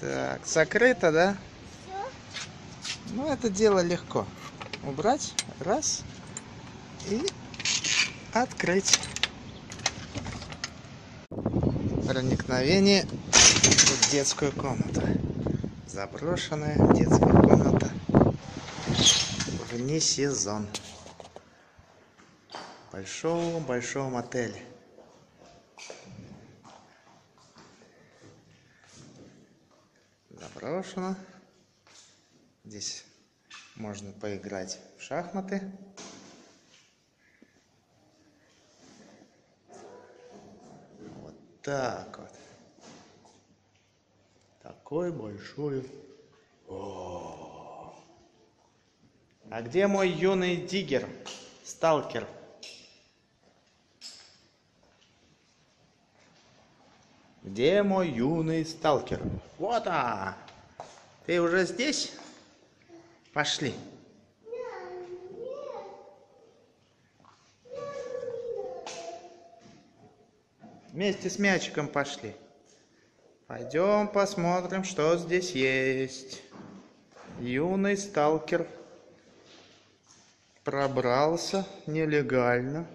Так, закрыто, да? Ну, это дело легко. Убрать, раз, и открыть. Проникновение в детскую комнату. Заброшенная детская комната. Вне сезон. В большом-большом Заброшено. Здесь можно поиграть в шахматы. Вот так вот. Такой большой. О! А где мой юный диггер? Сталкер. Где мой юный сталкер? Вот а! Ты уже здесь? Пошли. Вместе с мячиком пошли. Пойдем посмотрим, что здесь есть. Юный сталкер пробрался нелегально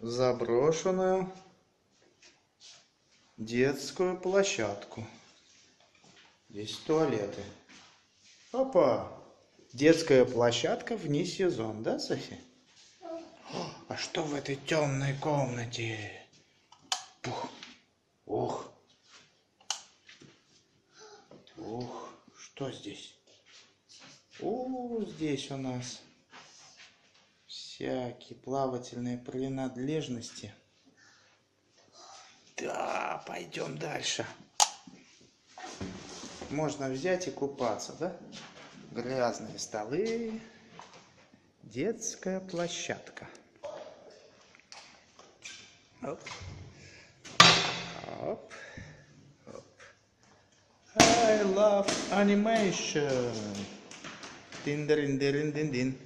в заброшенную детскую площадку. Здесь туалеты. Опа! Детская площадка вне сезон, да, Софи? А что в этой темной комнате? Ух, ух, ух, что здесь? О, здесь у нас всякие плавательные принадлежности. Да, пойдем дальше. Можно взять и купаться, да? Грязные столы. Детская площадка. Оп. Оп. Оп. I love animation. Тин-дин-дин-дин-дин.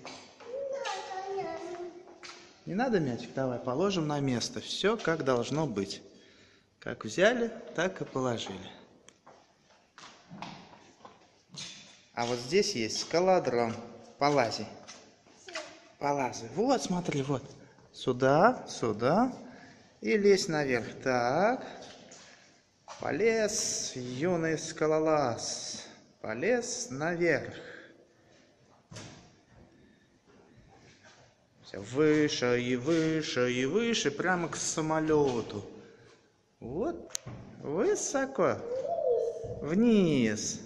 Не надо мячик? Давай положим на место. Все как должно быть. Как взяли, так и положили. А вот здесь есть скалодром. Полази. Полази. Вот, смотри, вот. Сюда, сюда. И лезь наверх. Так. Полез, юный скалолаз. Полез наверх. Все выше и выше и выше, прямо к самолету. Вот, высоко, вниз.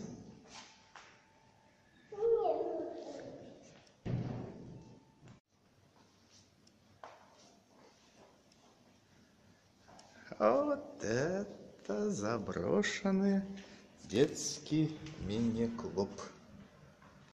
Вот это заброшенный детский мини-клуб.